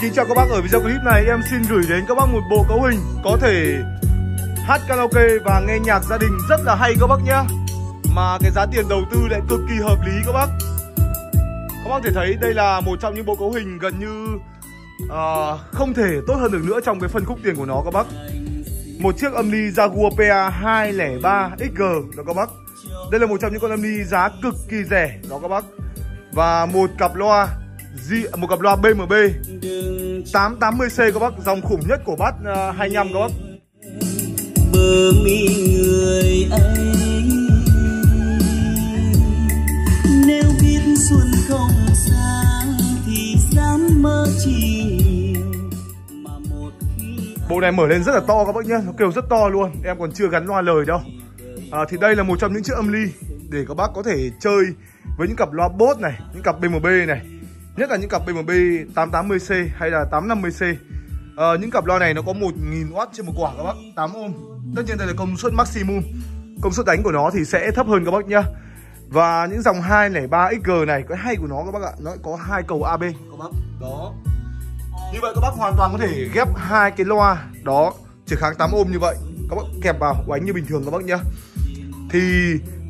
Kính chào các bác ở video clip này. Em xin gửi đến các bác một bộ cấu hình có thể hát karaoke và nghe nhạc gia đình rất là hay các bác nhé. Mà cái giá tiền đầu tư lại cực kỳ hợp lý các bác. Các bác thể thấy đây là một trong những bộ cấu hình gần như uh, không thể tốt hơn được nữa trong cái phân khúc tiền của nó các bác. Một chiếc âm ly Jaguar PA 203 XG đó các bác. Đây là một trong những con âm ly giá cực kỳ rẻ đó các bác. Và một cặp loa G, một cặp loa BMB 880C các bác dòng khủng nhất của bát uh, 25 các bác. Bờ mi người ấy nếu biết xuân không sang thì dám mơ khi bộ này mở lên rất là to các bác nhé nó kêu rất to luôn em còn chưa gắn loa lời đâu. À, thì đây là một trong những chiếc âm ly để các bác có thể chơi với những cặp loa bốt này những cặp BMB này nhất là những cặp BMB 880C hay là 850C à, ờ, những cặp loa này nó có 1000W trên một quả các bác 8 ohm. Tất nhiên đây là công suất maximum. Công suất đánh của nó thì sẽ thấp hơn các bác nhá. Và những dòng 203 XG này cái hay của nó các bác ạ nó có hai cầu AB các bác. Đó. Như vậy các bác hoàn toàn có thể ghép hai cái loa đó chỉ kháng 8 ohm như vậy. Các bác kẹp vào đánh như bình thường các bác nhá. Thì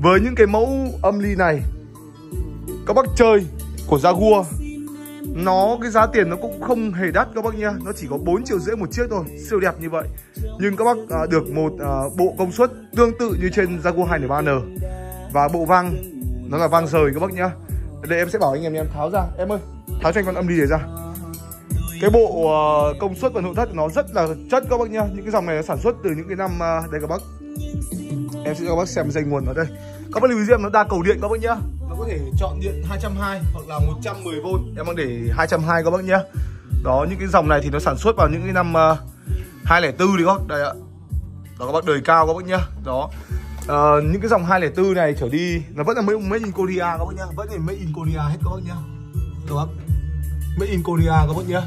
với những cái mẫu âm ly này các bác chơi của Jaguar nó cái giá tiền nó cũng không hề đắt các bác nhá. Nó chỉ có 4 triệu rưỡi một chiếc thôi. Siêu đẹp như vậy. Nhưng các bác à, được một à, bộ công suất tương tự như trên Jaguar 203N và bộ vang nó là vang rời các bác nhá. Đây em sẽ bảo anh em em tháo ra. Em ơi tháo cho anh con âm đi để ra. Cái bộ uh, công suất và nội thất nó rất là chất các bác nhá. Những cái dòng này nó sản xuất từ những cái năm uh, đây các bác. Em sẽ cho các bác xem dây nguồn ở đây. Các bác lưu ý em nó đa cầu điện các bác nhá nó có thể chọn điện 220 hoặc là 110V em đang để 220 các bác nhá đó những cái dòng này thì nó sản xuất vào những cái năm uh, 204 đấy các bác đây ạ. Đó các bác đời cao các bác nhá đó. Uh, những cái dòng 204 này trở đi nó vẫn là mấy made in Korea các bác nhá vẫn là made in Korea hết các bác nhá các bác made in Korea các bác nhá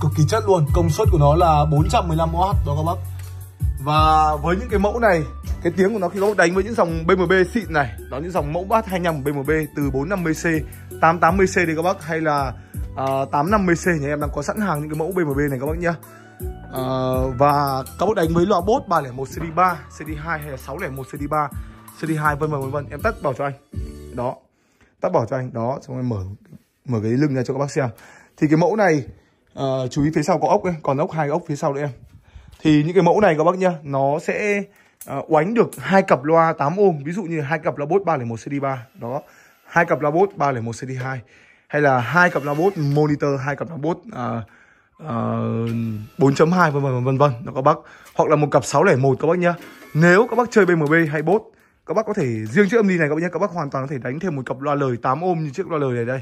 cực kỳ chất luôn. Công suất của nó là 415W đó các bác và với những cái mẫu này cái tiếng của nó khi nó đánh với những dòng BMB xịn này đó những dòng mẫu bát 25 BMB từ 450C 880C đi các bác hay là uh, 850C nhà em đang có sẵn hàng những cái mẫu BMB này các bác nhá. Uh, và các bác đánh với loa bốt 301 CD3 CD2 hay là 601 CD3 CD2 vân vân vân vân. Em tắt bảo cho anh. Đó tắt bảo cho anh. Đó xong em mở mở cái lưng ra cho các bác xem. Thì cái mẫu này uh, chú ý phía sau có ốc ấy còn ốc hai ốc phía sau nữa em thì những cái mẫu này các bác nhá nó sẽ uh, oánh được hai cặp loa 8 ôm. Ví dụ như hai cặp loa bốt 301 CD3 đó. Hai cặp loa bốt 301 CD2 hay là hai cặp loa bốt monitor hai cặp loa bốt uh, uh, 4.2 vân vân vân vân đó các bác. Hoặc là một cặp 601 các bác nhá. Nếu các bác chơi BMB hay bốt các bác có thể riêng chiếc âm ly này các bác nhá. Các bác hoàn toàn có thể đánh thêm một cặp loa lời 8 ôm như chiếc loa lời này đây.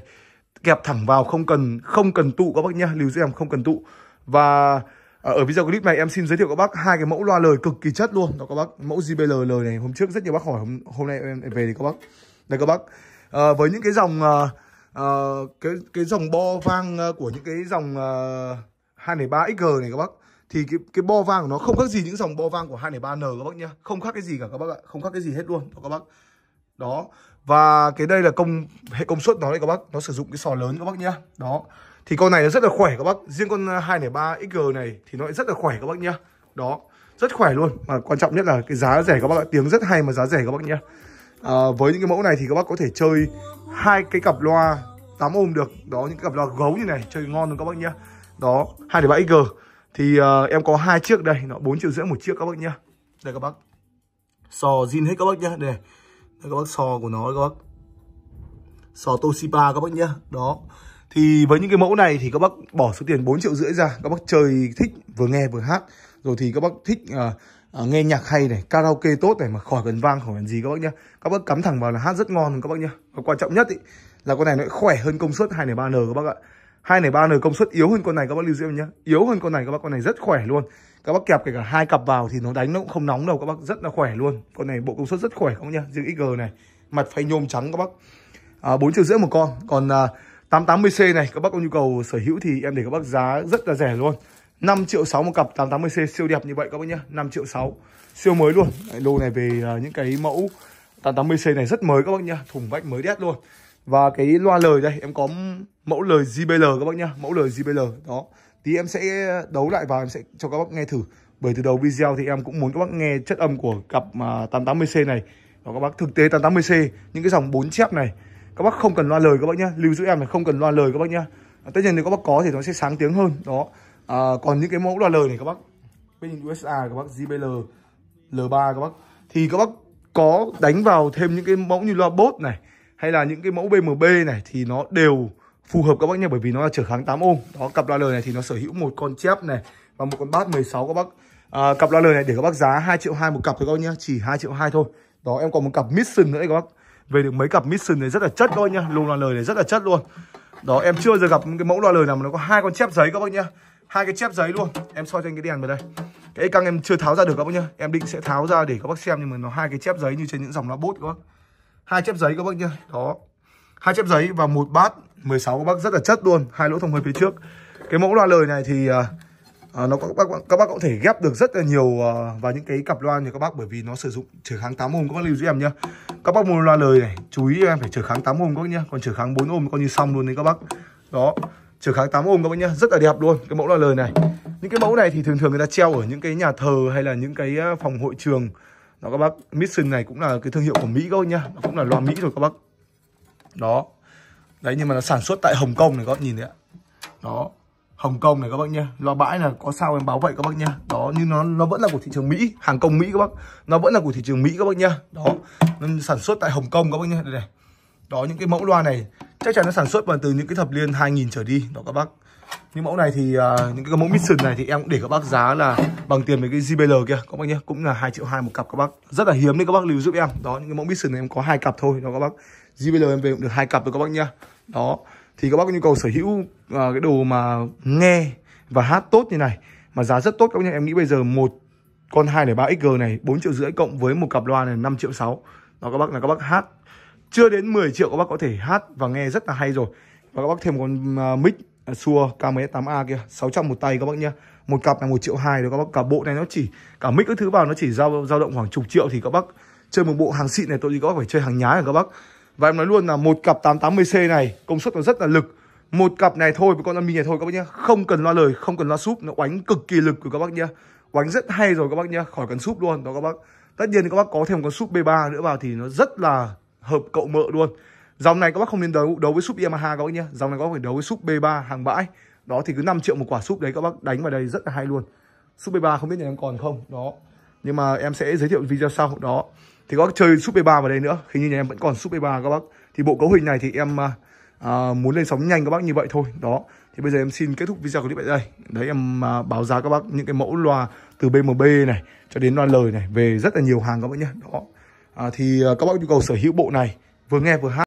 Kẹp thẳng vào không cần không cần tụ các bác nhá. Lưu giữ em không cần tụ. Và Ờ, ở video clip này em xin giới thiệu các bác hai cái mẫu loa lời cực kỳ chất luôn. Đó các bác mẫu JBL lời này hôm trước rất nhiều bác hỏi hôm, hôm nay em về thì các bác. Đây các bác. À, với những cái dòng à, cái cái dòng bo vang của những cái dòng à, 203 XG này các bác thì cái cái bo vang của nó không khác gì những dòng bo vang của 203N các bác nhá. Không khác cái gì cả các bác ạ không khác cái gì hết luôn. Đó các bác. Đó. Và cái đây là công hệ công suất nó đây các bác nó sử dụng cái sò lớn các bác nhá. Đó thì con này nó rất là khỏe các bác. Riêng con 203 XG này thì nó rất là khỏe các bác nhá. Đó rất khỏe luôn. Mà quan trọng nhất là cái giá rẻ các bác ạ. Tiếng rất hay mà giá rẻ các bác nhá. À, với những cái mẫu này thì các bác có thể chơi hai cái cặp loa 8 ôm được. Đó những cái cặp loa gấu như này chơi ngon luôn các bác nhá. Đó 203 XG thì uh, em có hai chiếc đây. Nó 4 triệu rưỡi một chiếc các bác nhá. Đây các bác. Sò zin hết các bác nhá. Đây, đây các bác sò của nó các bác. Sò Toshiba các bác nhá. Đó thì với những cái mẫu này thì các bác bỏ số tiền 4 triệu rưỡi ra. Các bác chơi thích vừa nghe vừa hát. Rồi thì các bác thích uh, uh, nghe nhạc hay này Karaoke tốt này mà khỏi cần vang khỏi cần gì các bác nhá. Các bác cắm thẳng vào là hát rất ngon các bác nhá. Và quan trọng nhất ý, là con này nó khỏe hơn công suất 203N các bác ạ. 203N công suất yếu hơn con này các bác lưu giữ nhá. Yếu hơn con này các bác con này rất khỏe luôn. Các bác kẹp kể cả hai cặp vào thì nó đánh nó cũng không nóng đâu các bác rất là khỏe luôn. Con này bộ công suất rất khỏe các bác nhá Riêng XG này. Mặt phay nhôm trắng các bác. À, triệu rưỡi một con. Còn à, 880C này, các bác có nhu cầu sở hữu thì em để các bác giá rất là rẻ luôn. 5 triệu 6 một cặp 880C siêu đẹp như vậy các bác nhá 5 triệu 6 siêu mới luôn. Lô này về à, những cái mẫu 880C này rất mới các bác nhá, thùng vách mới đét luôn. Và cái loa lời đây, em có mẫu lời JBL các bác nhá, mẫu lời JBL đó. Tí em sẽ đấu lại và em sẽ cho các bác nghe thử. Bởi từ đầu video thì em cũng muốn các bác nghe chất âm của cặp à, 880C này. Và các bác thực tế 880C những cái dòng 4 chép này các bác không cần loa lời các bác nhá. Lưu giữ em là không cần loa lời các bác nhá. À, tất nhiên nếu các bác có thì nó sẽ sáng tiếng hơn. Đó. À, còn những cái mẫu loa lời này các bác. Bên USA các bác JBL L3 các bác. Thì các bác có đánh vào thêm những cái mẫu như loa bốt này hay là những cái mẫu BMB này thì nó đều phù hợp các bác nhé bởi vì nó là trở kháng 8 ohm đó cặp loa lời này thì nó sở hữu một con chép này và một con bass 16 các bác. À, cặp loa lời này để các bác giá 2 triệu hai một cặp thôi các bác nhé chỉ 2 triệu hai thôi. Đó em còn một cặp mission nữa đấy các bác về được mấy cặp mission này rất là chất thôi nhá lùng loa lời này rất là chất luôn. Đó, em chưa bao giờ gặp cái mẫu loa lời nào mà nó có hai con chép giấy các bác nhá. Hai cái chép giấy luôn. Em soi cho anh cái đèn vào đây. Cái căng em chưa tháo ra được các bác nhá. Em định sẽ tháo ra để các bác xem nhưng mà nó hai cái chép giấy như trên những dòng loa bốt các bác. Hai chép giấy các bác nhá. Đó. Hai chép giấy và một bát 16 các bác rất là chất luôn. Hai lỗ thông hơi phía trước. Cái mẫu loa lời này thì à, à, nó các bác các bác có thể ghép được rất là nhiều uh, vào những cái cặp loa này các bác bởi vì nó sử dụng trở kháng 8 ohm các bác lưu giữ em nhá. Các bác mua loa lời này chú ý em phải trở kháng 8 ohm các bác nhá còn trở kháng 4 ohm coi như xong luôn đấy các bác. Đó trở kháng 8 ohm các bác nhá rất là đẹp luôn cái mẫu loa lời này. Những cái mẫu này thì thường thường người ta treo ở những cái nhà thờ hay là những cái à, phòng hội trường. Đó các bác Mission này cũng là cái thương hiệu của Mỹ các bác nhá nó cũng là loa Mỹ rồi các bác. Đó. Đấy nhưng mà nó sản xuất tại Hồng Kông này các bác nhìn đấy ạ. Đó. Hồng Kông này các bác nhá. Lo bãi là có sao em báo vậy các bác nhá. Đó nhưng nó nó vẫn là của thị trường Mỹ hàng công Mỹ các bác. Nó vẫn là của thị trường Mỹ các bác nhá. Đó nó sản xuất tại Hồng Kông các bác nhá. Đây này. Đó những cái mẫu loa này chắc chắn nó sản xuất vào từ những cái thập niên 2000 trở đi. Đó các bác. Những mẫu này thì uh, những cái mẫu Mission này thì em cũng để các bác giá là bằng tiền với cái JBL kia các bác nhé cũng là 2 triệu hai một cặp các bác. Rất là hiếm đấy các bác lưu giúp em. Đó những cái mẫu Mission này em có hai cặp thôi. Đó các bác. JBL em về cũng được hai cặp rồi các bác nhá. Đó thì các bác có nhu cầu sở hữu uh, cái đồ mà nghe và hát tốt như này mà giá rất tốt các bác nhá. Em nghĩ bây giờ một con 203 XG này 4 triệu rưỡi cộng với một cặp loa này 5 triệu 6 đó các bác là các bác hát chưa đến 10 triệu các bác có thể hát và nghe rất là hay rồi. Và các bác thêm một con uh, mic à, xua KMS8A kia 600 một tay các bác nhá. Một cặp là một triệu hai rồi các bác. Cả bộ này nó chỉ cả mic các thứ vào nó chỉ giao dao động khoảng chục triệu thì các bác chơi một bộ hàng xịn này tôi gì các bác phải chơi hàng nhái rồi các bác? Và em nói luôn là một cặp 880C này, công suất nó rất là lực. Một cặp này thôi, với con Ami này thôi, các bác nhá. Không cần loa lời, không cần loa súp, nó oánh cực kỳ lực của các bác nhá. Oánh rất hay rồi các bác nhá, khỏi cần súp luôn, đó các bác. Tất nhiên các bác có thêm một con súp B3 nữa vào thì nó rất là hợp cậu mợ luôn. Dòng này các bác không nên đấu đấu với súp Yamaha các bác nhé Dòng này các bác phải đấu với súp B3 hàng bãi. Đó thì cứ 5 triệu một quả súp đấy các bác đánh vào đây rất là hay luôn. Súp B3 không biết nhà em còn không, Đó. Nhưng mà em sẽ giới thiệu video sau, Đó. Thì các bác chơi súp B3 vào đây nữa. Hình như nhà em vẫn còn súp B3 các bác. Thì bộ cấu hình này thì em à, à, muốn lên sóng nhanh các bác như vậy thôi. Đó. Thì bây giờ em xin kết thúc video clip tại đây. Đấy em à, báo giá các bác những cái mẫu loa từ BMB này cho đến loa lời này Về rất là nhiều hàng các bác nhé. Đó. À, Thì à, các bác nhu cầu sở hữu bộ này Vừa nghe vừa hát.